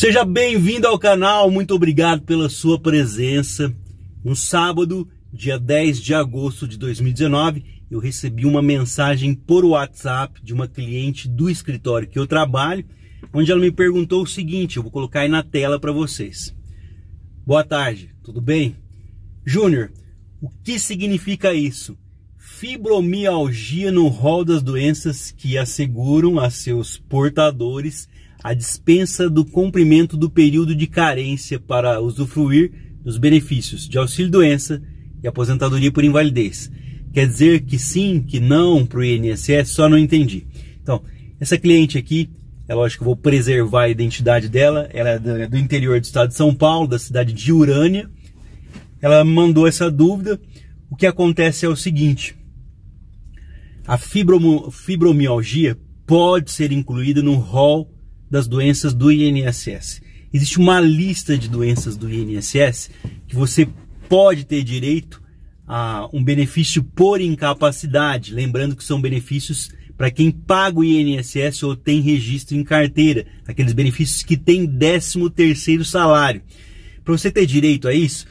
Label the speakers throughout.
Speaker 1: Seja bem-vindo ao canal, muito obrigado pela sua presença. No sábado, dia 10 de agosto de 2019, eu recebi uma mensagem por WhatsApp de uma cliente do escritório que eu trabalho, onde ela me perguntou o seguinte, eu vou colocar aí na tela para vocês. Boa tarde, tudo bem? Júnior, o que significa isso? Fibromialgia no rol das doenças que asseguram a seus portadores a dispensa do cumprimento do período de carência para usufruir dos benefícios de auxílio-doença e aposentadoria por invalidez. Quer dizer que sim, que não para o INSS, só não entendi. Então, essa cliente aqui, é lógico que eu vou preservar a identidade dela, ela é do interior do estado de São Paulo, da cidade de Urânia. Ela mandou essa dúvida. O que acontece é o seguinte: a fibromialgia pode ser incluída no rol das doenças do INSS. Existe uma lista de doenças do INSS que você pode ter direito a um benefício por incapacidade, lembrando que são benefícios para quem paga o INSS ou tem registro em carteira, aqueles benefícios que tem 13 terceiro salário. Para você ter direito a isso,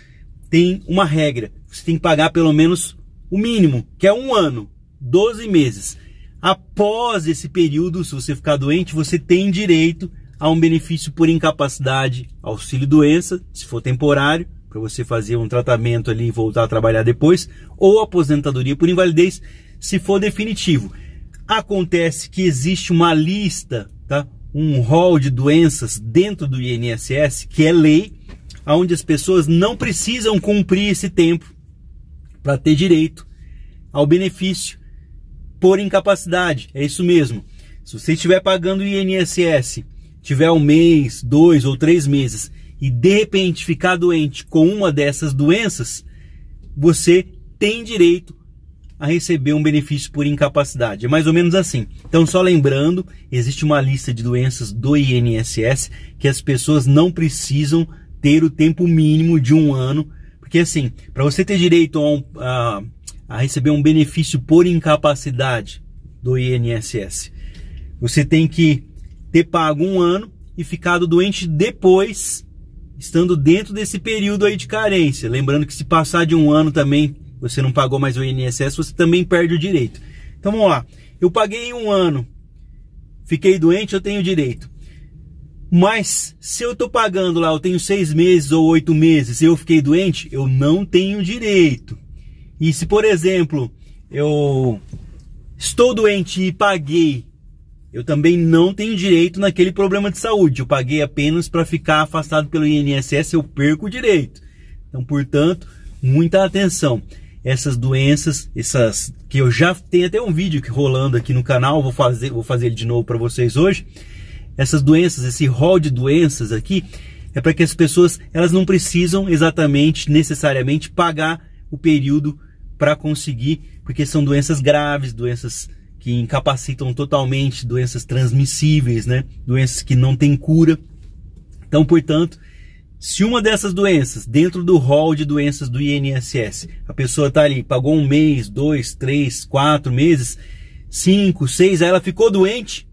Speaker 1: tem uma regra, você tem que pagar pelo menos o mínimo, que é um ano, 12 meses. Após esse período, se você ficar doente, você tem direito a um benefício por incapacidade, auxílio doença, se for temporário, para você fazer um tratamento ali e voltar a trabalhar depois, ou aposentadoria por invalidez, se for definitivo. Acontece que existe uma lista, tá? um rol de doenças dentro do INSS, que é lei, onde as pessoas não precisam cumprir esse tempo para ter direito ao benefício por incapacidade. É isso mesmo. Se você estiver pagando INSS, tiver um mês, dois ou três meses e de repente ficar doente com uma dessas doenças, você tem direito a receber um benefício por incapacidade. É mais ou menos assim. Então, só lembrando, existe uma lista de doenças do INSS que as pessoas não precisam ter o tempo mínimo de um ano, porque assim, para você ter direito a, um, a a receber um benefício por incapacidade do INSS. Você tem que ter pago um ano e ficado doente depois, estando dentro desse período aí de carência. Lembrando que se passar de um ano também, você não pagou mais o INSS, você também perde o direito. Então vamos lá. Eu paguei um ano, fiquei doente, eu tenho direito. Mas se eu estou pagando lá, eu tenho seis meses ou oito meses, eu fiquei doente, eu não tenho direito. E se, por exemplo, eu estou doente e paguei, eu também não tenho direito naquele problema de saúde. Eu paguei apenas para ficar afastado pelo INSS, eu perco o direito. Então, portanto, muita atenção. Essas doenças, essas que eu já tenho até um vídeo que rolando aqui no canal, vou fazer, vou fazer ele de novo para vocês hoje. Essas doenças, esse rol de doenças aqui, é para que as pessoas elas não precisam exatamente, necessariamente pagar o período para conseguir, porque são doenças graves, doenças que incapacitam totalmente, doenças transmissíveis, né? Doenças que não têm cura. Então, portanto, se uma dessas doenças, dentro do rol de doenças do INSS, a pessoa está ali, pagou um mês, dois, três, quatro meses, cinco, seis, aí ela ficou doente,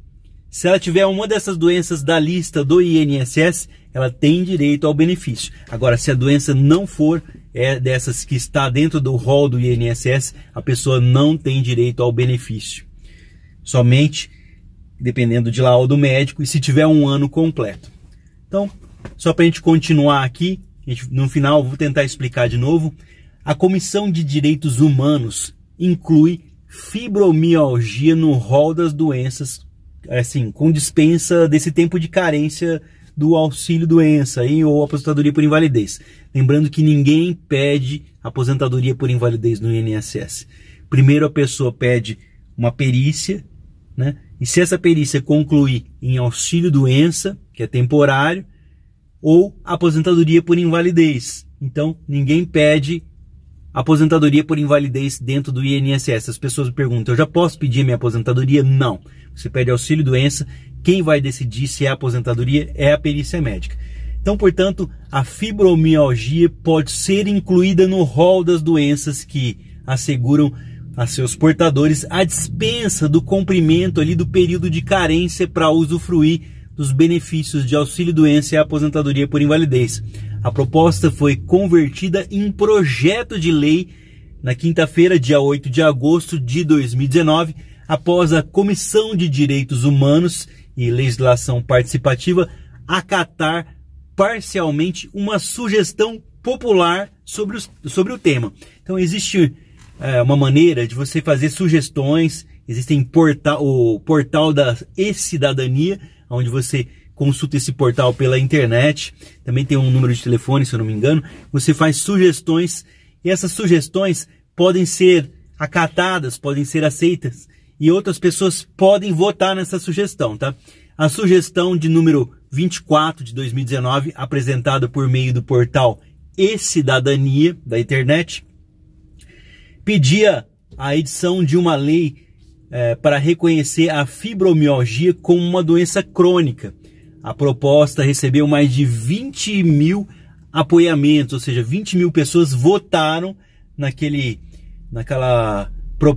Speaker 1: se ela tiver uma dessas doenças da lista do INSS, ela tem direito ao benefício. Agora, se a doença não for é dessas que está dentro do rol do INSS, a pessoa não tem direito ao benefício. Somente dependendo de laudo médico e se tiver um ano completo. Então, só para a gente continuar aqui, gente, no final vou tentar explicar de novo. A Comissão de Direitos Humanos inclui fibromialgia no rol das doenças assim, com dispensa desse tempo de carência do auxílio doença aí, ou aposentadoria por invalidez. Lembrando que ninguém pede aposentadoria por invalidez no INSS. Primeiro a pessoa pede uma perícia, né? E se essa perícia concluir em auxílio doença, que é temporário, ou aposentadoria por invalidez. Então, ninguém pede aposentadoria por invalidez dentro do INSS. As pessoas me perguntam: eu já posso pedir minha aposentadoria? Não. Você pede auxílio doença. Quem vai decidir se é aposentadoria é a perícia médica. Então, portanto, a fibromialgia pode ser incluída no rol das doenças que asseguram a seus portadores a dispensa do cumprimento ali do período de carência para usufruir dos benefícios de auxílio-doença e aposentadoria por invalidez. A proposta foi convertida em projeto de lei na quinta-feira, dia 8 de agosto de 2019, após a Comissão de Direitos Humanos e Legislação Participativa acatar parcialmente uma sugestão popular sobre, os, sobre o tema. Então existe é, uma maneira de você fazer sugestões, existem portal, o portal da e-cidadania, onde você consulta esse portal pela internet, também tem um número de telefone, se eu não me engano, você faz sugestões e essas sugestões podem ser acatadas, podem ser aceitas e outras pessoas podem votar nessa sugestão, tá? A sugestão de número 24 de 2019, apresentada por meio do portal e-cidadania da internet, pedia a edição de uma lei é, para reconhecer a fibromialgia como uma doença crônica. A proposta recebeu mais de 20 mil apoiamentos, ou seja, 20 mil pessoas votaram naquele, naquela,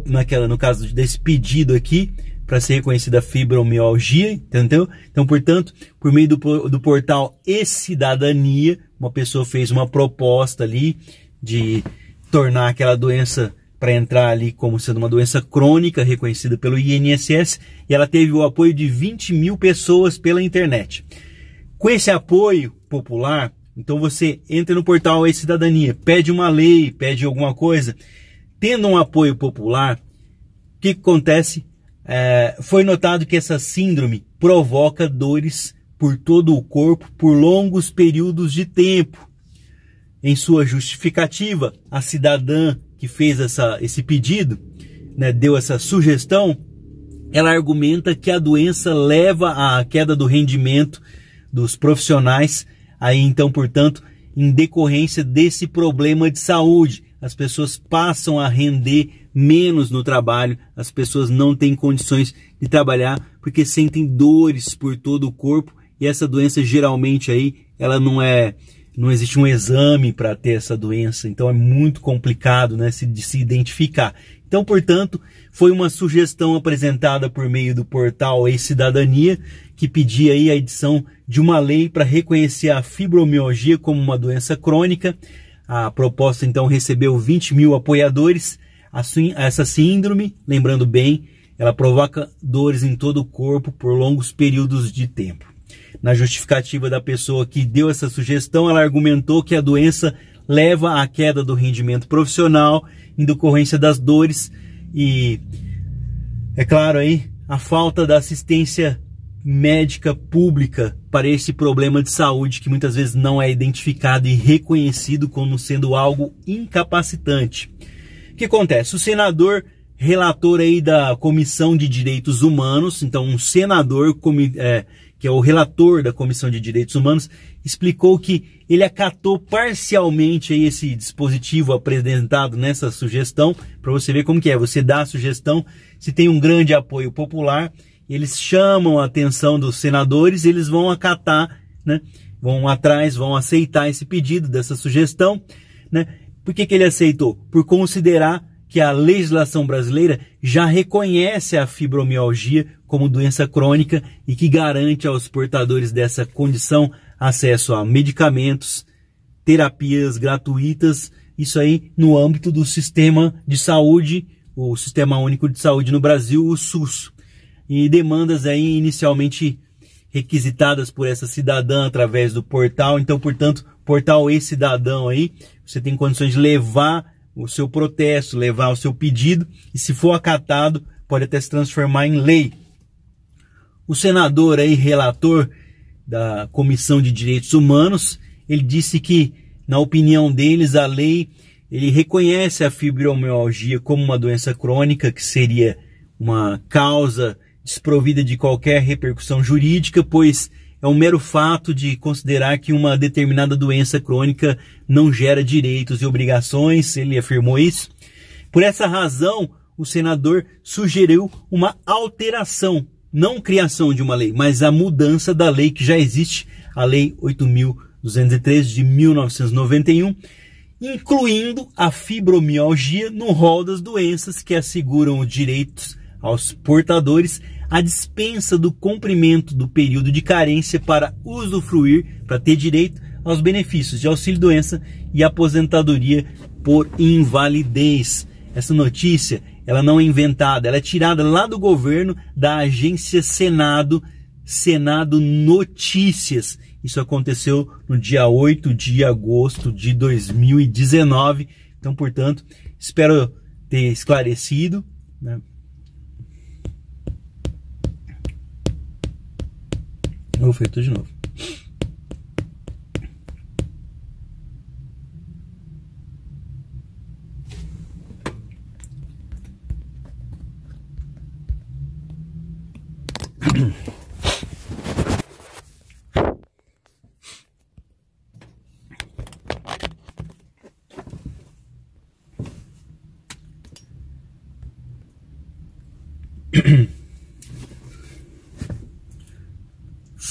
Speaker 1: naquela, no caso desse pedido aqui, para ser reconhecida a fibromialgia, entendeu? Então, portanto, por meio do, do portal e-cidadania, uma pessoa fez uma proposta ali de tornar aquela doença para entrar ali como sendo uma doença crônica reconhecida pelo INSS e ela teve o apoio de 20 mil pessoas pela internet. Com esse apoio popular, então você entra no portal e Cidadania, pede uma lei, pede alguma coisa, tendo um apoio popular, o que acontece? É, foi notado que essa síndrome provoca dores por todo o corpo por longos períodos de tempo. Em sua justificativa, a cidadã que fez essa, esse pedido, né, deu essa sugestão, ela argumenta que a doença leva à queda do rendimento dos profissionais, aí então, portanto, em decorrência desse problema de saúde, as pessoas passam a render menos no trabalho, as pessoas não têm condições de trabalhar porque sentem dores por todo o corpo e essa doença geralmente aí ela não é não existe um exame para ter essa doença, então é muito complicado né, de se identificar. Então, portanto, foi uma sugestão apresentada por meio do portal e-Cidadania, que pedia aí a edição de uma lei para reconhecer a fibromialgia como uma doença crônica. A proposta, então, recebeu 20 mil apoiadores. Essa síndrome, lembrando bem, ela provoca dores em todo o corpo por longos períodos de tempo. Na justificativa da pessoa que deu essa sugestão, ela argumentou que a doença leva à queda do rendimento profissional em decorrência das dores e, é claro aí, a falta da assistência médica pública para esse problema de saúde que muitas vezes não é identificado e reconhecido como sendo algo incapacitante. O que acontece? O senador relator aí da Comissão de Direitos Humanos, então um senador é, que é o relator da Comissão de Direitos Humanos, explicou que ele acatou parcialmente aí esse dispositivo apresentado nessa sugestão, para você ver como que é, você dá a sugestão, se tem um grande apoio popular, eles chamam a atenção dos senadores, eles vão acatar, né, vão atrás, vão aceitar esse pedido dessa sugestão, né? Por que, que ele aceitou? Por considerar que a legislação brasileira já reconhece a fibromialgia como doença crônica e que garante aos portadores dessa condição acesso a medicamentos, terapias gratuitas, isso aí no âmbito do sistema de saúde, o Sistema Único de Saúde no Brasil, o SUS. E demandas aí inicialmente requisitadas por essa cidadã através do portal. Então, portanto, portal e cidadão aí, você tem condições de levar o seu protesto, levar o seu pedido e, se for acatado, pode até se transformar em lei. O senador aí, relator da Comissão de Direitos Humanos, ele disse que, na opinião deles, a lei ele reconhece a fibromialgia como uma doença crônica que seria uma causa desprovida de qualquer repercussão jurídica, pois é um mero fato de considerar que uma determinada doença crônica não gera direitos e obrigações, ele afirmou isso. Por essa razão, o senador sugeriu uma alteração, não criação de uma lei, mas a mudança da lei que já existe, a Lei 8.203 de 1991, incluindo a fibromialgia no rol das doenças que asseguram os direitos aos portadores a dispensa do cumprimento do período de carência para usufruir, para ter direito aos benefícios de auxílio-doença e aposentadoria por invalidez. Essa notícia, ela não é inventada, ela é tirada lá do governo da agência Senado, Senado Notícias. Isso aconteceu no dia 8 de agosto de 2019. Então, portanto, espero ter esclarecido. Né? Vou feito de novo.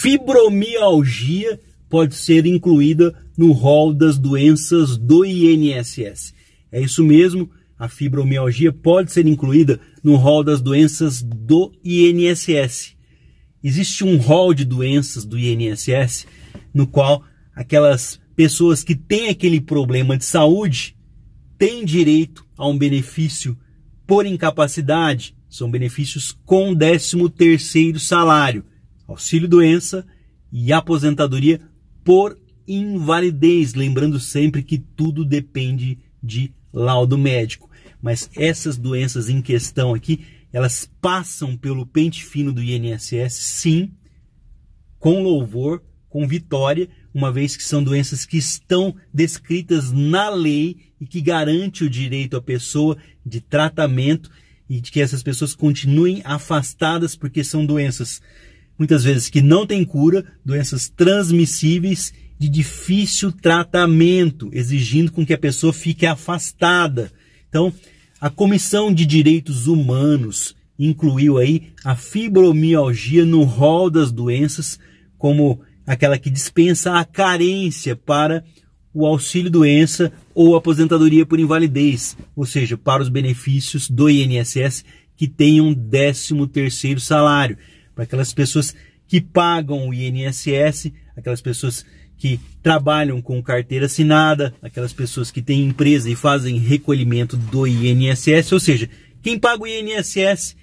Speaker 1: Fibromialgia pode ser incluída no rol das doenças do INSS. É isso mesmo, a fibromialgia pode ser incluída no rol das doenças do INSS. Existe um rol de doenças do INSS no qual aquelas pessoas que têm aquele problema de saúde têm direito a um benefício por incapacidade, são benefícios com 13 terceiro salário, auxílio doença e aposentadoria por invalidez, lembrando sempre que tudo depende de laudo médico. Mas essas doenças em questão aqui, elas passam pelo pente fino do INSS, sim, com louvor, com vitória, uma vez que são doenças que estão descritas na lei e que garante o direito à pessoa de tratamento e de que essas pessoas continuem afastadas porque são doenças muitas vezes que não têm cura, doenças transmissíveis de difícil tratamento, exigindo com que a pessoa fique afastada. Então, a Comissão de Direitos Humanos incluiu aí a fibromialgia no rol das doenças como aquela que dispensa a carência para o auxílio doença ou aposentadoria por invalidez, ou seja, para os benefícios do INSS que tenham 13 terceiro salário, para aquelas pessoas que pagam o INSS, aquelas pessoas que trabalham com carteira assinada, aquelas pessoas que têm empresa e fazem recolhimento do INSS, ou seja, quem paga o INSS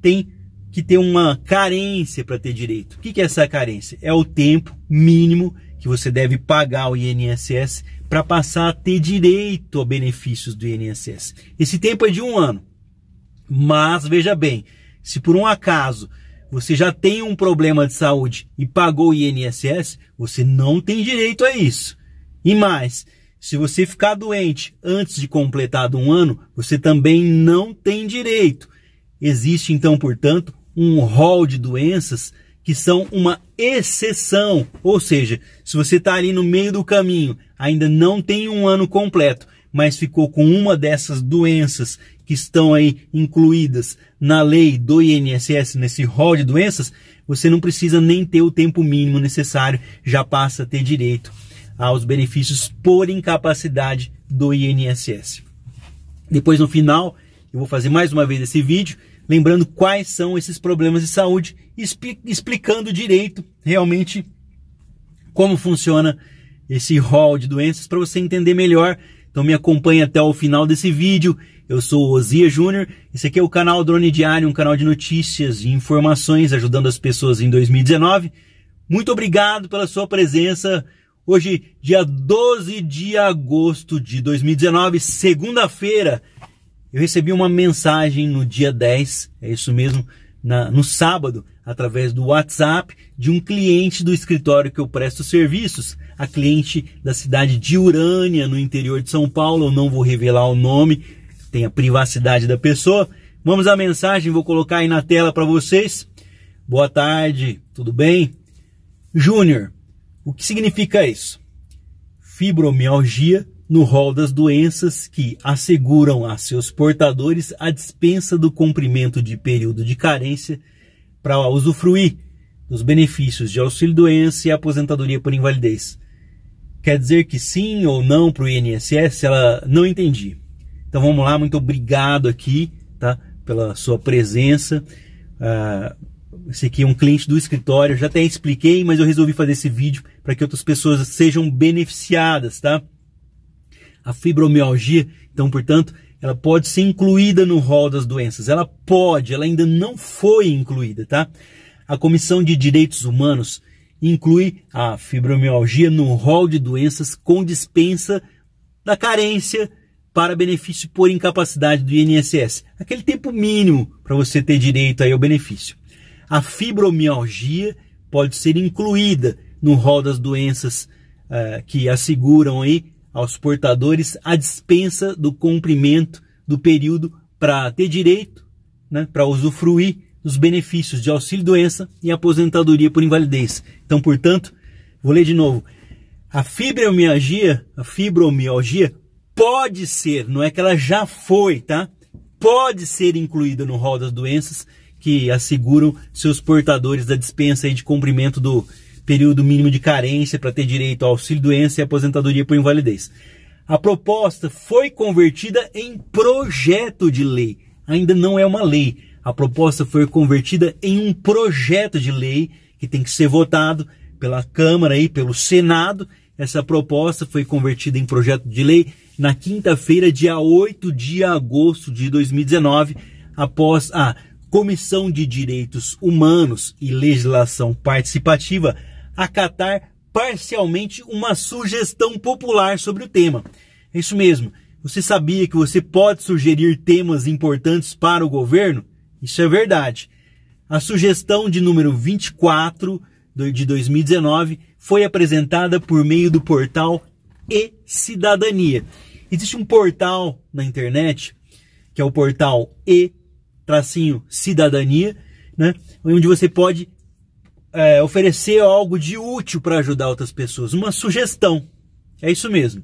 Speaker 1: tem que ter uma carência para ter direito. O que é essa carência? É o tempo mínimo que você deve pagar o INSS para passar a ter direito a benefícios do INSS. Esse tempo é de um ano. Mas veja bem, se por um acaso você já tem um problema de saúde e pagou o INSS, você não tem direito a isso. E mais, se você ficar doente antes de completado um ano, você também não tem direito. Existe então, portanto, um rol de doenças que são uma exceção. Ou seja, se você está ali no meio do caminho, ainda não tem um ano completo, mas ficou com uma dessas doenças que estão aí incluídas na lei do INSS, nesse rol de doenças, você não precisa nem ter o tempo mínimo necessário, já passa a ter direito aos benefícios por incapacidade do INSS. Depois, no final, eu vou fazer mais uma vez esse vídeo, lembrando quais são esses problemas de saúde, explicando direito realmente como funciona esse rol de doenças para você entender melhor. Então me acompanhe até o final desse vídeo eu sou o Ozia Júnior, esse aqui é o canal Drone Diário, um canal de notícias e informações ajudando as pessoas em 2019. Muito obrigado pela sua presença. Hoje, dia 12 de agosto de 2019, segunda-feira, eu recebi uma mensagem no dia 10, é isso mesmo, na, no sábado, através do WhatsApp, de um cliente do escritório que eu presto serviços, a cliente da cidade de Urânia, no interior de São Paulo. Eu não vou revelar o nome, tem a privacidade da pessoa. Vamos à mensagem, vou colocar aí na tela para vocês. Boa tarde, tudo bem? Júnior, o que significa isso? Fibromialgia no rol das doenças que asseguram a seus portadores a dispensa do cumprimento de período de carência para usufruir dos benefícios de auxílio-doença e aposentadoria por invalidez. Quer dizer que sim ou não para o INSS? Ela não entendi. Então vamos lá, muito obrigado aqui, tá? pela sua presença. Uh, esse aqui é um cliente do escritório, já até expliquei, mas eu resolvi fazer esse vídeo para que outras pessoas sejam beneficiadas, tá? A fibromialgia, então, portanto, ela pode ser incluída no rol das doenças. Ela pode, ela ainda não foi incluída, tá? A Comissão de Direitos Humanos inclui a fibromialgia no rol de doenças com dispensa da carência para benefício por incapacidade do INSS. Aquele tempo mínimo para você ter direito aí ao benefício. A fibromialgia pode ser incluída no rol das doenças uh, que asseguram aí aos portadores a dispensa do cumprimento do período para ter direito, né, para usufruir dos benefícios de auxílio-doença e aposentadoria por invalidez. Então, portanto, vou ler de novo. A fibromialgia, a fibromialgia pode ser, não é que ela já foi, tá? Pode ser incluída no rol das doenças que asseguram seus portadores da dispensa de cumprimento do período mínimo de carência para ter direito ao auxílio-doença e aposentadoria por invalidez. A proposta foi convertida em projeto de lei. Ainda não é uma lei. A proposta foi convertida em um projeto de lei que tem que ser votado pela Câmara e pelo Senado. Essa proposta foi convertida em projeto de lei na quinta-feira, dia 8 de agosto de 2019, após a Comissão de Direitos Humanos e Legislação Participativa acatar parcialmente uma sugestão popular sobre o tema. É isso mesmo. Você sabia que você pode sugerir temas importantes para o governo? Isso é verdade. A sugestão de número 24 de 2019 foi apresentada por meio do portal e Cidadania. Existe um portal na internet, que é o portal e-cidadania, né, onde você pode é, oferecer algo de útil para ajudar outras pessoas, uma sugestão. É isso mesmo.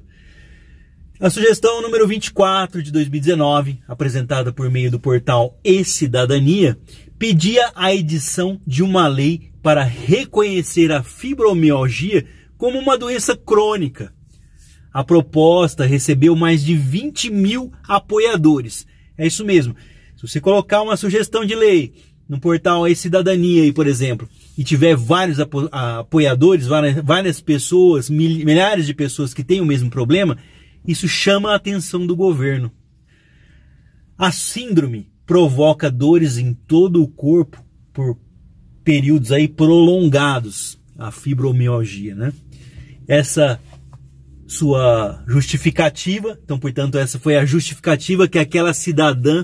Speaker 1: A sugestão número 24 de 2019, apresentada por meio do portal E-Cidadania, pedia a edição de uma lei para reconhecer a fibromialgia como uma doença crônica. A proposta recebeu mais de 20 mil apoiadores. É isso mesmo. Se você colocar uma sugestão de lei no portal e-Cidadania, por exemplo, e tiver vários apo apoiadores, várias, várias pessoas, milhares de pessoas que têm o mesmo problema, isso chama a atenção do governo. A síndrome provoca dores em todo o corpo por períodos aí prolongados, a fibromialgia, né? Essa sua justificativa, então, portanto, essa foi a justificativa que aquela cidadã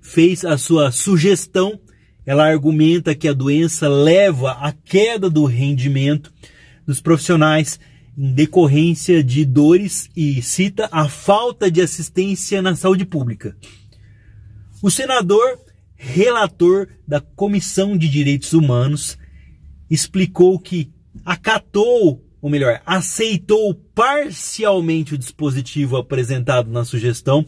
Speaker 1: fez a sua sugestão ela argumenta que a doença leva à queda do rendimento dos profissionais em decorrência de dores e cita a falta de assistência na saúde pública. O senador, relator da Comissão de Direitos Humanos, explicou que acatou, ou melhor, aceitou parcialmente o dispositivo apresentado na sugestão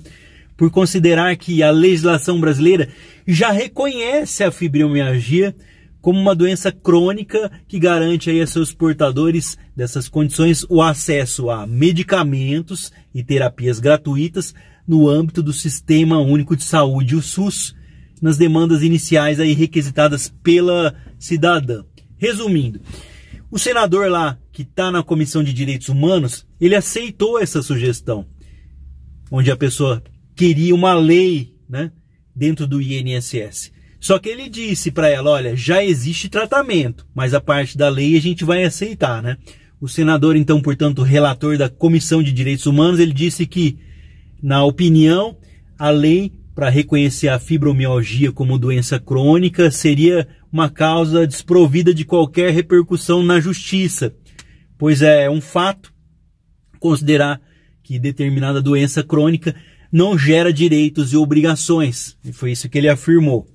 Speaker 1: por considerar que a legislação brasileira já reconhece a fibromialgia como uma doença crônica que garante aí a seus portadores dessas condições o acesso a medicamentos e terapias gratuitas no âmbito do Sistema Único de Saúde, o SUS, nas demandas iniciais aí requisitadas pela cidadã. Resumindo, o senador lá que está na Comissão de Direitos Humanos, ele aceitou essa sugestão, onde a pessoa queria uma lei né, dentro do INSS. Só que ele disse para ela: olha, já existe tratamento, mas a parte da lei a gente vai aceitar. Né? O senador, então, portanto, relator da Comissão de Direitos Humanos, ele disse que, na opinião, a lei para reconhecer a fibromialgia como doença crônica seria uma causa desprovida de qualquer repercussão na justiça, pois é um fato considerar que determinada doença crônica não gera direitos e obrigações. E foi isso que ele afirmou.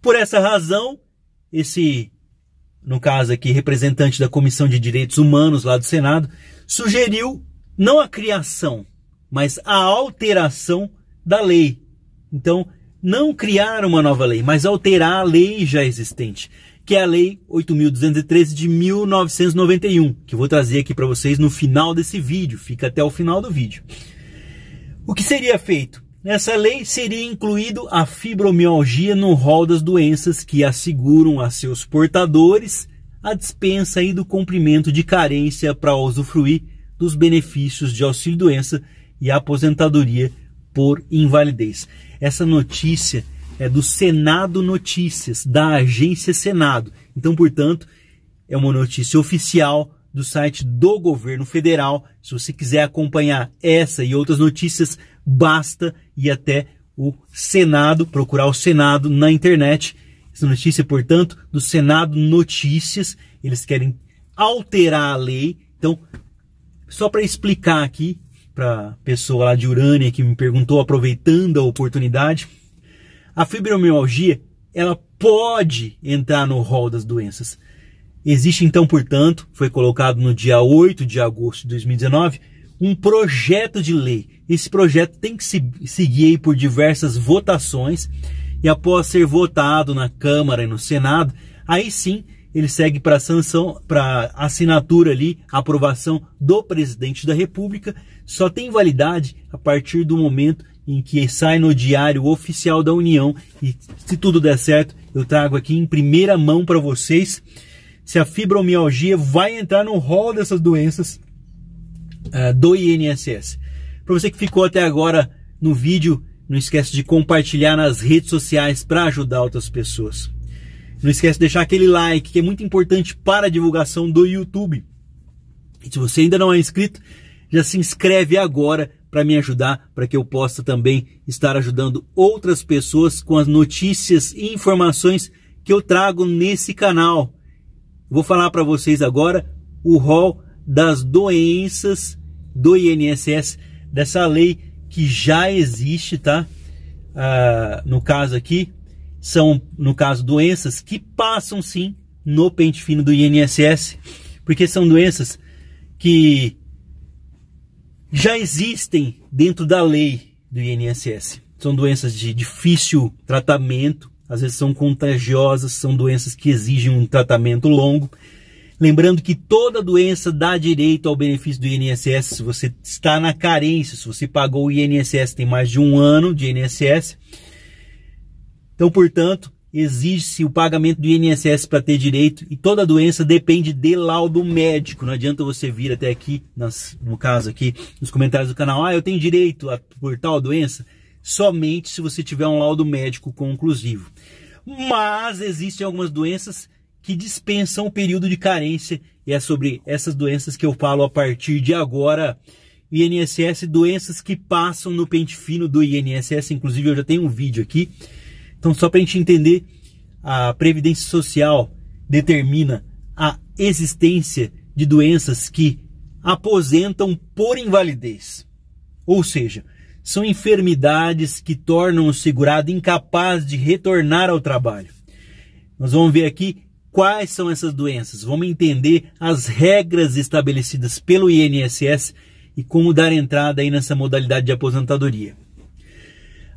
Speaker 1: Por essa razão, esse, no caso aqui, representante da Comissão de Direitos Humanos lá do Senado, sugeriu não a criação, mas a alteração da lei. Então, não criar uma nova lei, mas alterar a lei já existente, que é a Lei 8.213 de 1991, que eu vou trazer aqui para vocês no final desse vídeo. Fica até o final do vídeo. O que seria feito? Nessa lei seria incluído a fibromialgia no rol das doenças que asseguram a seus portadores a dispensa e do cumprimento de carência para usufruir dos benefícios de auxílio-doença e aposentadoria por invalidez. Essa notícia é do Senado Notícias, da agência Senado. Então, portanto, é uma notícia oficial do site do governo federal. Se você quiser acompanhar essa e outras notícias, basta ir até o Senado, procurar o Senado na internet. Essa notícia, portanto, do Senado Notícias. Eles querem alterar a lei. Então, só para explicar aqui para a pessoa lá de Urânia que me perguntou, aproveitando a oportunidade, a fibromialgia ela pode entrar no rol das doenças. Existe então, portanto, foi colocado no dia 8 de agosto de 2019, um projeto de lei. Esse projeto tem que se seguir por diversas votações e após ser votado na Câmara e no Senado, aí sim ele segue para sanção, para assinatura ali, aprovação do presidente da República. Só tem validade a partir do momento em que sai no Diário Oficial da União e se tudo der certo, eu trago aqui em primeira mão para vocês se a fibromialgia vai entrar no rol dessas doenças uh, do INSS. Para você que ficou até agora no vídeo, não esquece de compartilhar nas redes sociais para ajudar outras pessoas. Não esquece de deixar aquele like, que é muito importante para a divulgação do YouTube. E se você ainda não é inscrito, já se inscreve agora para me ajudar, para que eu possa também estar ajudando outras pessoas com as notícias e informações que eu trago nesse canal. Vou falar para vocês agora o rol das doenças do INSS, dessa lei que já existe, tá? Ah, no caso aqui, são, no caso, doenças que passam sim no pente fino do INSS, porque são doenças que já existem dentro da lei do INSS. São doenças de difícil tratamento, às vezes são contagiosas, são doenças que exigem um tratamento longo. Lembrando que toda doença dá direito ao benefício do INSS se você está na carência, se você pagou o INSS tem mais de um ano de INSS. Então, portanto, exige-se o pagamento do INSS para ter direito e toda doença depende de laudo médico. Não adianta você vir até aqui, nas, no caso aqui, nos comentários do canal, ah, eu tenho direito a, por tal doença somente se você tiver um laudo médico conclusivo. Mas existem algumas doenças que dispensam o período de carência e é sobre essas doenças que eu falo a partir de agora. INSS, doenças que passam no pente fino do INSS, inclusive eu já tenho um vídeo aqui. Então, só para a gente entender, a Previdência Social determina a existência de doenças que aposentam por invalidez. Ou seja, são enfermidades que tornam o segurado incapaz de retornar ao trabalho. Nós vamos ver aqui quais são essas doenças, vamos entender as regras estabelecidas pelo INSS e como dar entrada aí nessa modalidade de aposentadoria.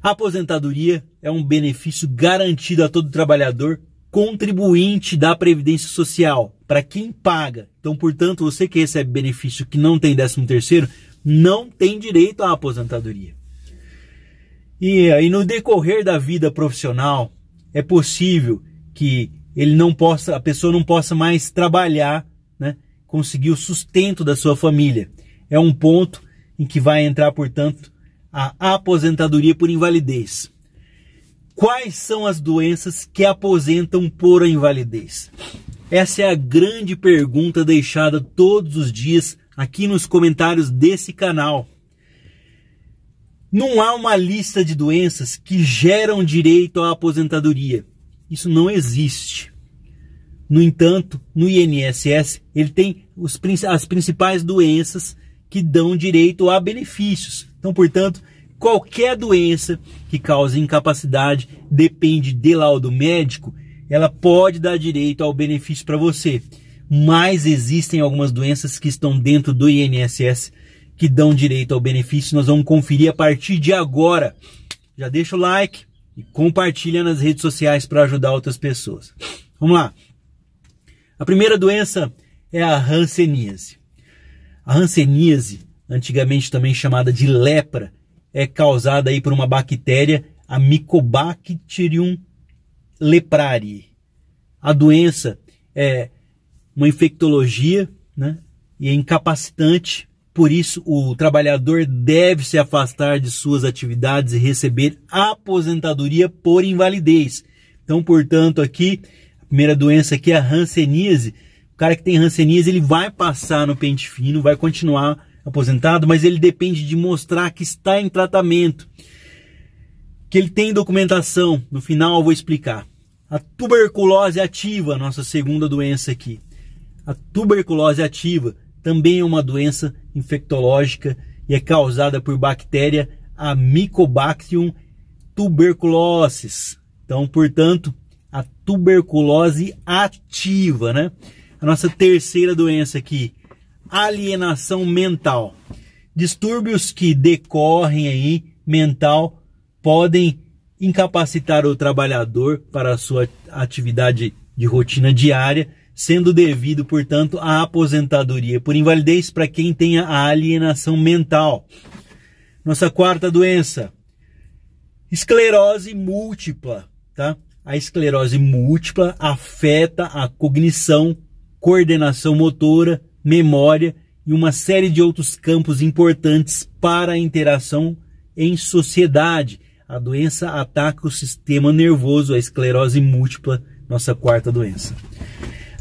Speaker 1: A aposentadoria é um benefício garantido a todo trabalhador contribuinte da Previdência Social, para quem paga. Então, portanto, você que recebe benefício que não tem 13 terceiro, não tem direito à aposentadoria. E aí no decorrer da vida profissional é possível que ele não possa, a pessoa não possa mais trabalhar, né, conseguir o sustento da sua família. É um ponto em que vai entrar, portanto, a aposentadoria por invalidez. Quais são as doenças que aposentam por invalidez? Essa é a grande pergunta deixada todos os dias aqui nos comentários desse canal. Não há uma lista de doenças que geram direito à aposentadoria. Isso não existe. No entanto, no INSS, ele tem os, as principais doenças que dão direito a benefícios. Então, portanto, qualquer doença que cause incapacidade depende de laudo médico, ela pode dar direito ao benefício para você mas existem algumas doenças que estão dentro do INSS que dão direito ao benefício. Nós vamos conferir a partir de agora. Já deixa o like e compartilha nas redes sociais para ajudar outras pessoas. Vamos lá. A primeira doença é a hanseníase. A hanseníase, antigamente também chamada de lepra, é causada aí por uma bactéria, a Mycobacterium leprarii. A doença é uma infectologia, né? E é incapacitante, por isso o trabalhador deve se afastar de suas atividades e receber aposentadoria por invalidez. Então, portanto, aqui a primeira doença aqui é a hanseníase. O cara que tem hanseníase, ele vai passar no pente fino, vai continuar aposentado, mas ele depende de mostrar que está em tratamento, que ele tem documentação. No final eu vou explicar. A tuberculose ativa, nossa segunda doença aqui. A tuberculose ativa também é uma doença infectológica e é causada por bactéria a Mycobacterium tuberculosis. Então, portanto, a tuberculose ativa, né? A nossa terceira doença aqui, alienação mental. Distúrbios que decorrem aí mental podem incapacitar o trabalhador para a sua atividade de rotina diária, sendo devido, portanto, à aposentadoria por invalidez para quem tenha a alienação mental. Nossa quarta doença, esclerose múltipla, tá? A esclerose múltipla afeta a cognição, coordenação motora, memória e uma série de outros campos importantes para a interação em sociedade. A doença ataca o sistema nervoso, a esclerose múltipla, nossa quarta doença.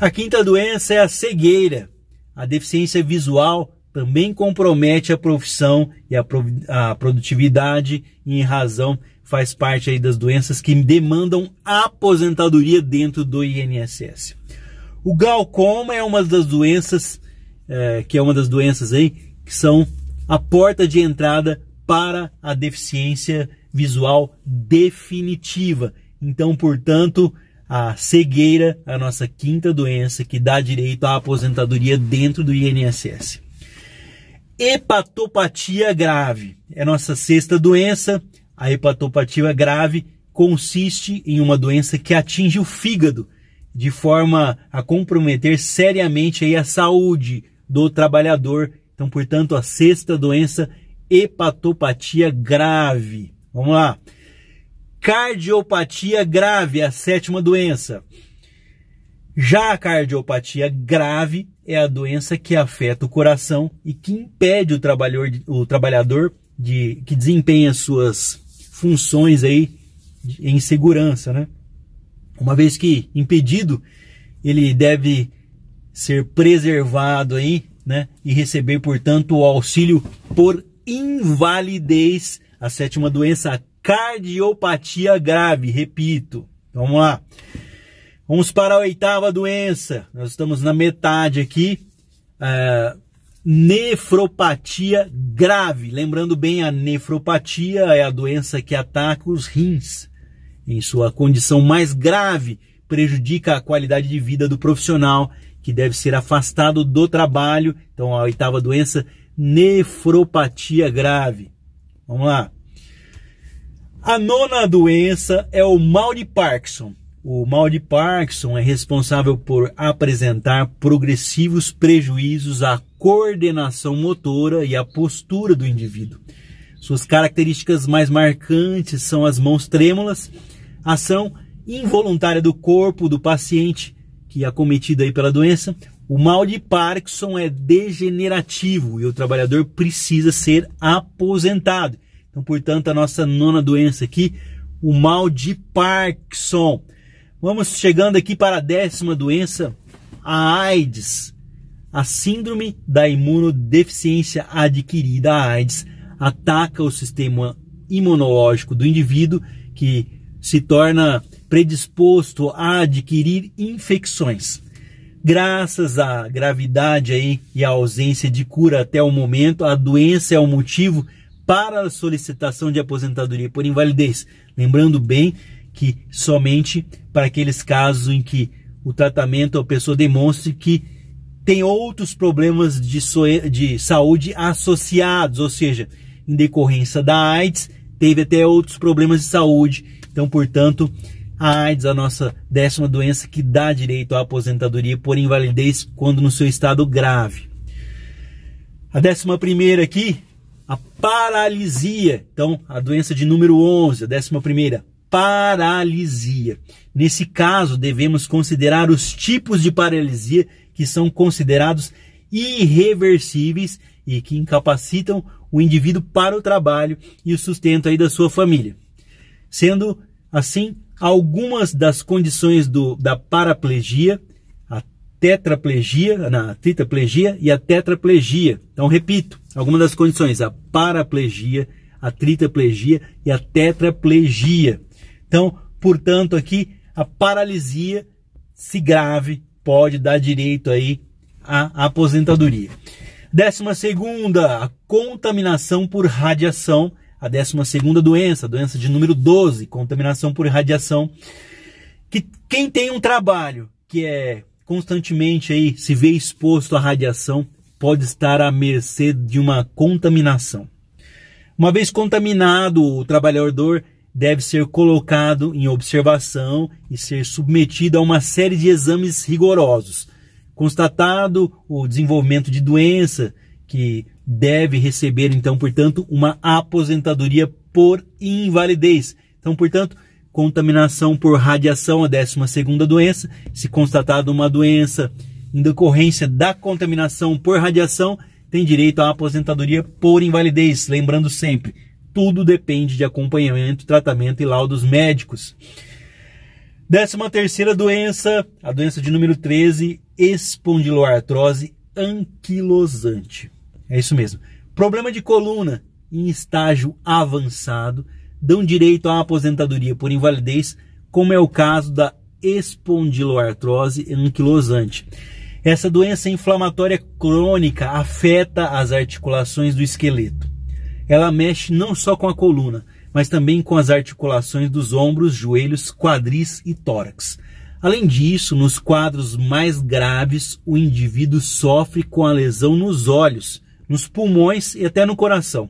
Speaker 1: A quinta doença é a cegueira. A deficiência visual também compromete a profissão e a, a produtividade e em razão faz parte aí das doenças que demandam aposentadoria dentro do INSS. O glaucoma é uma das doenças é, que é uma das doenças aí que são a porta de entrada para a deficiência visual definitiva. Então, portanto, a cegueira, a nossa quinta doença que dá direito à aposentadoria dentro do INSS. Hepatopatia grave é nossa sexta doença. A hepatopatia grave consiste em uma doença que atinge o fígado de forma a comprometer seriamente aí a saúde do trabalhador. Então, portanto, a sexta doença, hepatopatia grave. Vamos lá. Cardiopatia grave, a sétima doença. Já a cardiopatia grave é a doença que afeta o coração e que impede o trabalhador, o trabalhador de que desempenha suas funções aí em segurança, né? Uma vez que impedido, ele deve ser preservado aí, né? E receber, portanto, o auxílio por invalidez, a sétima doença, cardiopatia grave, repito. Vamos lá. Vamos para a oitava doença. Nós estamos na metade aqui. É, nefropatia grave. Lembrando bem, a nefropatia é a doença que ataca os rins. Em sua condição mais grave, prejudica a qualidade de vida do profissional que deve ser afastado do trabalho. Então, a oitava doença, nefropatia grave. Vamos lá. A nona doença é o mal de Parkinson. O mal de Parkinson é responsável por apresentar progressivos prejuízos à coordenação motora e à postura do indivíduo. Suas características mais marcantes são as mãos trêmulas, ação involuntária do corpo do paciente que é acometido aí pela doença, o mal de Parkinson é degenerativo e o trabalhador precisa ser aposentado. Então, portanto, a nossa nona doença aqui, o mal de Parkinson. Vamos chegando aqui para a décima doença, a AIDS. A síndrome da imunodeficiência adquirida, a AIDS, ataca o sistema imunológico do indivíduo que se torna predisposto a adquirir infecções. Graças à gravidade aí e à ausência de cura até o momento, a doença é o motivo para a solicitação de aposentadoria por invalidez. Lembrando bem que somente para aqueles casos em que o tratamento a pessoa demonstre que tem outros problemas de, de saúde associados, ou seja, em decorrência da AIDS, teve até outros problemas de saúde. Então, portanto, a AIDS, a nossa décima doença que dá direito à aposentadoria por invalidez quando no seu estado grave. A décima primeira aqui, a paralisia. Então, a doença de número 11, a décima primeira, paralisia. Nesse caso, devemos considerar os tipos de paralisia que são considerados irreversíveis e que incapacitam o indivíduo para o trabalho e o sustento aí da sua família. Sendo assim, algumas das condições do, da paraplegia, a tetraplegia, na tritaplegia e a tetraplegia. Então, repito, algumas das condições, a paraplegia, a tritaplegia e a tetraplegia. Então, portanto, aqui a paralisia, se grave, pode dar direito aí à aposentadoria. Décima segunda, a contaminação por radiação. A décima segunda doença, doença de número 12, contaminação por radiação. Que quem tem um trabalho que é constantemente aí se vê exposto à radiação pode estar à mercê de uma contaminação. Uma vez contaminado, o trabalhador deve ser colocado em observação e ser submetido a uma série de exames rigorosos. Constatado o desenvolvimento de doença, que deve receber, então, portanto, uma aposentadoria por invalidez. Então, portanto, contaminação por radiação, a 12 segunda doença. Se constatado uma doença em decorrência da contaminação por radiação, tem direito à aposentadoria por invalidez. Lembrando sempre, tudo depende de acompanhamento, tratamento e laudos médicos. Décima terceira doença, a doença de número 13, espondiloartrose anquilosante. É isso mesmo. Problema de coluna em estágio avançado dão direito à aposentadoria por invalidez, como é o caso da espondiloartrose anquilosante. Essa doença inflamatória crônica afeta as articulações do esqueleto ela mexe não só com a coluna, mas também com as articulações dos ombros, joelhos, quadris e tórax. Além disso, nos quadros mais graves, o indivíduo sofre com a lesão nos olhos, nos pulmões e até no coração.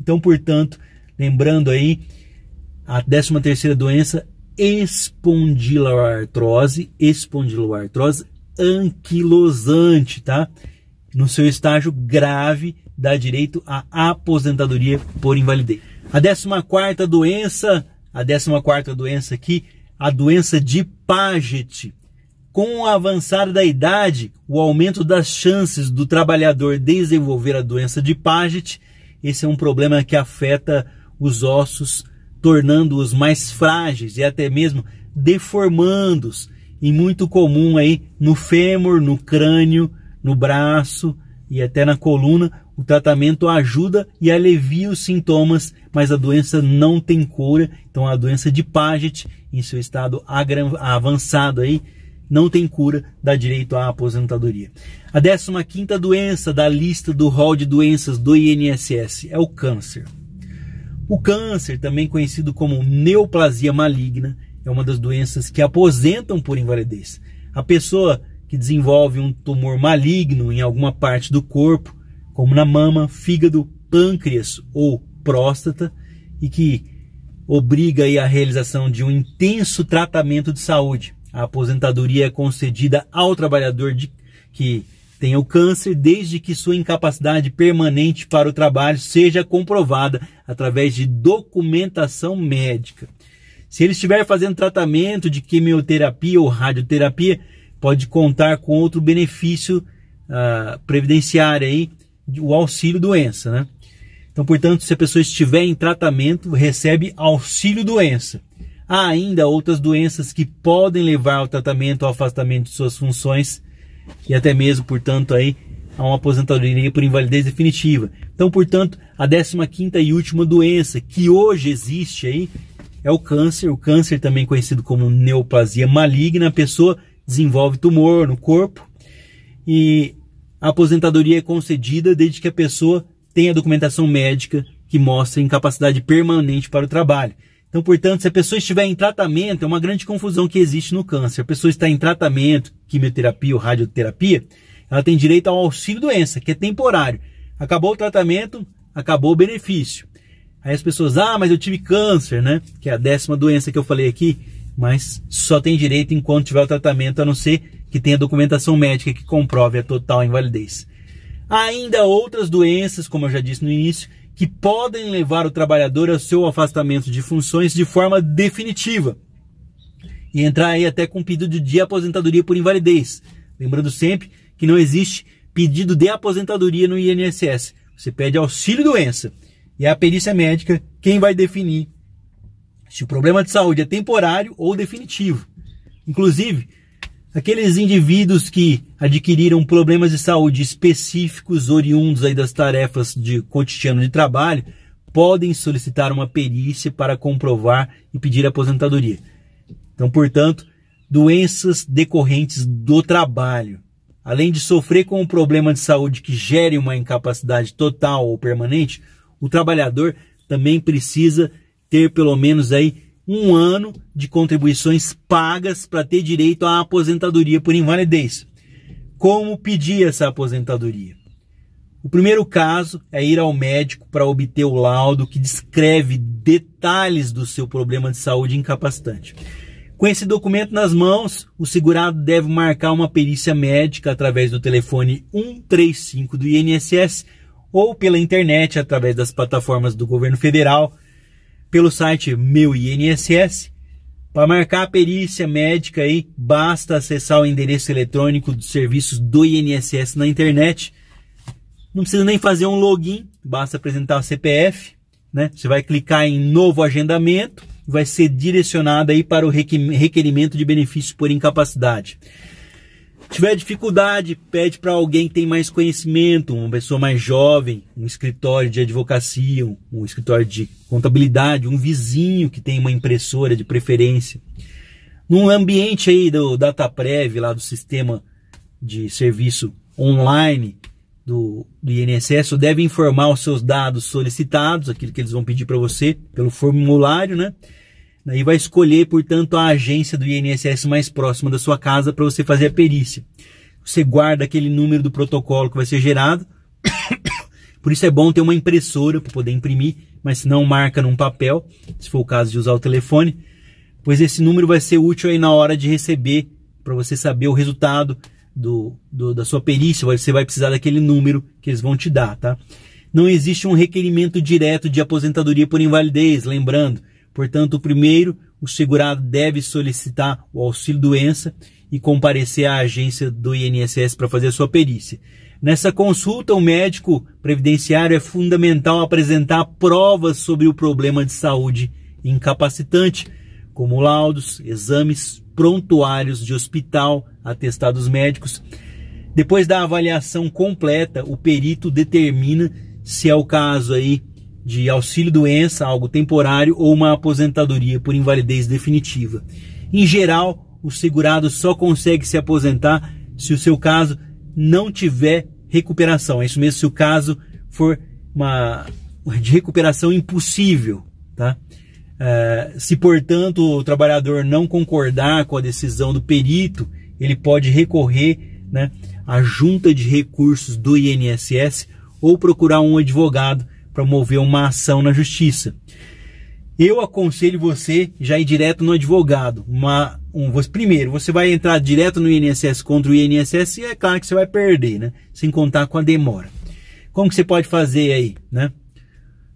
Speaker 1: Então, portanto, lembrando aí, a 13 terceira doença, espondiloartrose, espondiloartrose anquilosante, tá? No seu estágio grave, dá direito à aposentadoria por invalidez. A 14 doença, a 14 doença aqui, a doença de Paget. Com o avançar da idade, o aumento das chances do trabalhador desenvolver a doença de Paget, esse é um problema que afeta os ossos, tornando-os mais frágeis e até mesmo deformando-os, e muito comum aí no fêmur, no crânio, no braço e até na coluna, o tratamento ajuda e alivia os sintomas, mas a doença não tem cura. Então a doença de Paget, em seu estado avançado aí, não tem cura, dá direito à aposentadoria. A 15 doença da lista do rol de doenças do INSS é o câncer. O câncer, também conhecido como neoplasia maligna, é uma das doenças que aposentam por invalidez. A pessoa que desenvolve um tumor maligno em alguma parte do corpo como na mama, fígado, pâncreas ou próstata, e que obriga a realização de um intenso tratamento de saúde. A aposentadoria é concedida ao trabalhador de, que tenha o câncer, desde que sua incapacidade permanente para o trabalho seja comprovada através de documentação médica. Se ele estiver fazendo tratamento de quimioterapia ou radioterapia, pode contar com outro benefício uh, previdenciário aí, o auxílio doença, né? Então, portanto, se a pessoa estiver em tratamento, recebe auxílio doença. Há ainda outras doenças que podem levar ao tratamento, ao afastamento de suas funções e até mesmo, portanto, aí a uma aposentadoria por invalidez definitiva. Então, portanto, a 15ª e última doença que hoje existe aí é o câncer. O câncer também conhecido como neoplasia maligna. A pessoa desenvolve tumor no corpo e a aposentadoria é concedida desde que a pessoa tenha documentação médica que mostre incapacidade permanente para o trabalho. Então, portanto, se a pessoa estiver em tratamento, é uma grande confusão que existe no câncer. A pessoa está em tratamento, quimioterapia ou radioterapia, ela tem direito ao auxílio doença, que é temporário. Acabou o tratamento, acabou o benefício. Aí as pessoas, ah, mas eu tive câncer, né? Que é a décima doença que eu falei aqui, mas só tem direito enquanto tiver o tratamento, a não ser que tenha documentação médica que comprove a total invalidez. Ainda outras doenças, como eu já disse no início, que podem levar o trabalhador ao seu afastamento de funções de forma definitiva e entrar aí até com pedido de aposentadoria por invalidez. Lembrando sempre que não existe pedido de aposentadoria no INSS. Você pede auxílio doença e é a perícia médica quem vai definir se o problema de saúde é temporário ou definitivo. Inclusive, aqueles indivíduos que adquiriram problemas de saúde específicos oriundos aí das tarefas de cotidiano de trabalho podem solicitar uma perícia para comprovar e pedir aposentadoria. Então, portanto, doenças decorrentes do trabalho. Além de sofrer com um problema de saúde que gere uma incapacidade total ou permanente, o trabalhador também precisa ter pelo menos aí um ano de contribuições pagas para ter direito à aposentadoria por invalidez. Como pedir essa aposentadoria? O primeiro caso é ir ao médico para obter o laudo que descreve detalhes do seu problema de saúde incapacitante. Com esse documento nas mãos, o segurado deve marcar uma perícia médica através do telefone 135 do INSS ou pela internet através das plataformas do governo federal, pelo site Meu INSS. Para marcar a perícia médica aí, basta acessar o endereço eletrônico dos serviços do INSS na internet. Não precisa nem fazer um login, basta apresentar o CPF, né? Você vai clicar em novo agendamento vai ser direcionada aí para o requerimento de benefício por incapacidade. Tiver dificuldade, pede para alguém que tem mais conhecimento, uma pessoa mais jovem, um escritório de advocacia, um, escritório de contabilidade, um vizinho que tem uma impressora de preferência. Num ambiente aí do DataPrev, lá do sistema de serviço online do, do INSS, deve informar os seus dados solicitados, aquilo que eles vão pedir para você pelo formulário, né? Daí vai escolher, portanto, a agência do INSS mais próxima da sua casa para você fazer a perícia. Você guarda aquele número do protocolo que vai ser gerado. Por isso é bom ter uma impressora para poder imprimir, mas se não marca num papel, se for o caso de usar o telefone, pois esse número vai ser útil aí na hora de receber, para você saber o resultado do, do, da sua perícia, você vai precisar daquele número que eles vão te dar, tá? Não existe um requerimento direto de aposentadoria por invalidez, lembrando, Portanto, o primeiro, o segurado deve solicitar o auxílio doença e comparecer à agência do INSS para fazer a sua perícia. Nessa consulta, o médico previdenciário é fundamental apresentar provas sobre o problema de saúde incapacitante, como laudos, exames, prontuários de hospital, atestados médicos. Depois da avaliação completa, o perito determina se é o caso aí de auxílio doença, algo temporário, ou uma aposentadoria por invalidez definitiva. Em geral, o segurado só consegue se aposentar se o seu caso não tiver recuperação. É isso mesmo, se o caso for uma de recuperação impossível, tá? É, se, portanto, o trabalhador não concordar com a decisão do perito, ele pode recorrer né, à junta de recursos do INSS ou procurar um advogado para mover uma ação na justiça. Eu aconselho você já ir direto no advogado. Uma, um, primeiro, você vai entrar direto no INSS contra o INSS e é claro que você vai perder, né? Sem contar com a demora. Como que você pode fazer aí, né?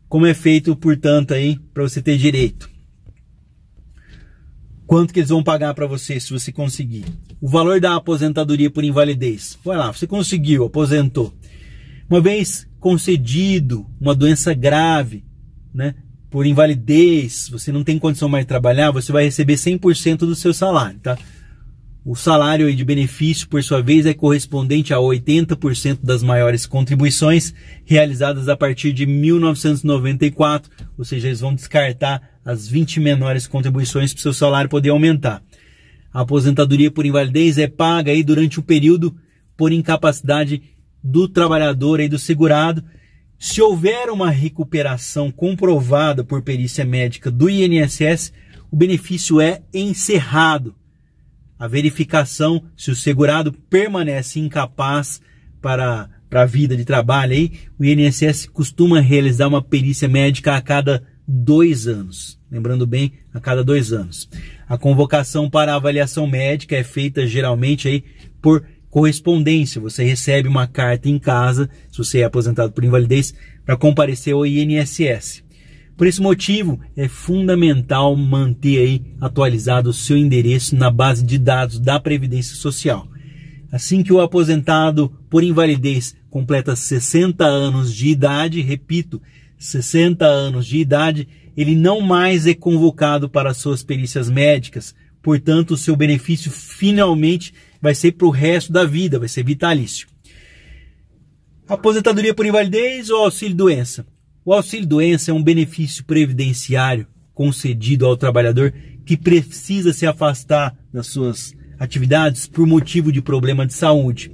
Speaker 1: Como é feito, portanto, aí para você ter direito? Quanto que eles vão pagar para você se você conseguir? O valor da aposentadoria por invalidez. Vai lá, você conseguiu, aposentou. Uma vez concedido uma doença grave, né, por invalidez, você não tem condição mais de trabalhar, você vai receber 100% do seu salário, tá? O salário de benefício, por sua vez, é correspondente a 80% das maiores contribuições realizadas a partir de 1994, ou seja, eles vão descartar as 20 menores contribuições para o seu salário poder aumentar. A aposentadoria por invalidez é paga aí durante o período por incapacidade do trabalhador e do segurado. Se houver uma recuperação comprovada por perícia médica do INSS, o benefício é encerrado. A verificação se o segurado permanece incapaz para, para a vida de trabalho, aí, o INSS costuma realizar uma perícia médica a cada dois anos. Lembrando bem, a cada dois anos. A convocação para avaliação médica é feita geralmente aí por correspondência. Você recebe uma carta em casa, se você é aposentado por invalidez, para comparecer ao INSS. Por esse motivo, é fundamental manter aí atualizado o seu endereço na base de dados da Previdência Social. Assim que o aposentado por invalidez completa 60 anos de idade, repito, 60 anos de idade, ele não mais é convocado para suas perícias médicas, portanto, o seu benefício finalmente vai ser para o resto da vida, vai ser vitalício. Aposentadoria por invalidez ou auxílio doença? O auxílio doença é um benefício previdenciário concedido ao trabalhador que precisa se afastar das suas atividades por motivo de problema de saúde.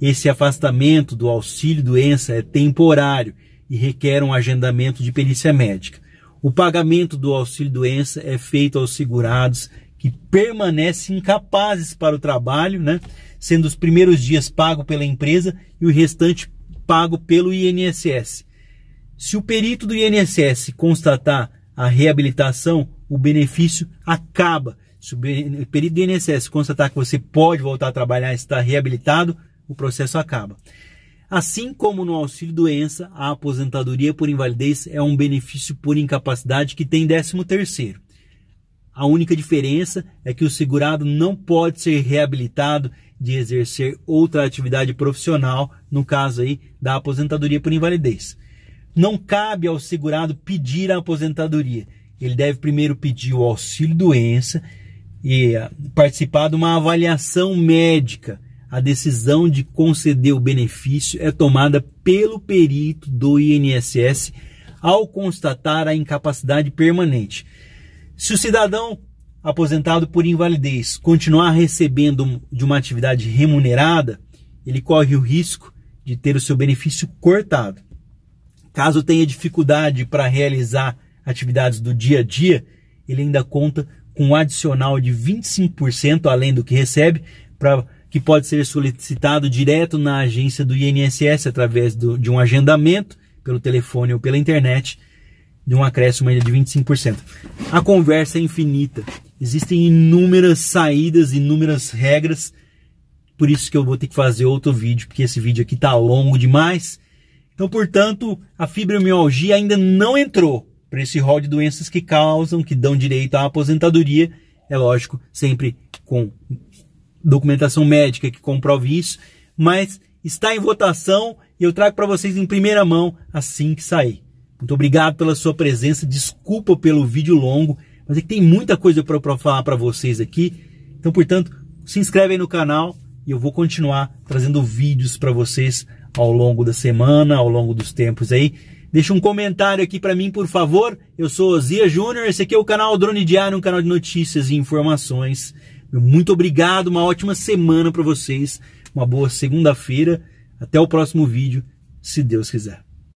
Speaker 1: Esse afastamento do auxílio doença é temporário e requer um agendamento de perícia médica. O pagamento do auxílio doença é feito aos segurados que permanecem incapazes para o trabalho, né? sendo os primeiros dias pago pela empresa e o restante pago pelo INSS. Se o perito do INSS constatar a reabilitação, o benefício acaba. Se o perito do INSS constatar que você pode voltar a trabalhar e está reabilitado, o processo acaba. Assim como no auxílio doença, a aposentadoria por invalidez é um benefício por incapacidade que tem 13 terceiro. A única diferença é que o segurado não pode ser reabilitado de exercer outra atividade profissional, no caso aí da aposentadoria por invalidez não cabe ao segurado pedir a aposentadoria. Ele deve primeiro pedir o auxílio doença e eh, participar de uma avaliação médica. A decisão de conceder o benefício é tomada pelo perito do INSS ao constatar a incapacidade permanente. Se o cidadão aposentado por invalidez continuar recebendo de uma atividade remunerada, ele corre o risco de ter o seu benefício cortado. Caso tenha dificuldade para realizar atividades do dia a dia, ele ainda conta com um adicional de 25% além do que recebe, pra, que pode ser solicitado direto na agência do INSS através do, de um agendamento pelo telefone ou pela internet, de um acréscimo ainda de 25%. A conversa é infinita. Existem inúmeras saídas, inúmeras regras. Por isso que eu vou ter que fazer outro vídeo, porque esse vídeo aqui está longo demais então, portanto, a fibromialgia ainda não entrou para esse rol de doenças que causam, que dão direito à aposentadoria. É lógico, sempre com documentação médica que comprove isso, mas está em votação e eu trago para vocês em primeira mão assim que sair. Muito obrigado pela sua presença, desculpa pelo vídeo longo, mas é que tem muita coisa para falar para vocês aqui. Então, portanto, se inscreve aí no canal e eu vou continuar trazendo vídeos para vocês ao longo da semana, ao longo dos tempos aí. Deixa um comentário aqui para mim, por favor. Eu sou Zia Júnior, esse aqui é o canal Drone Diário, um canal de notícias e informações. Muito obrigado, uma ótima semana para vocês, uma boa segunda-feira. Até o próximo vídeo, se Deus quiser.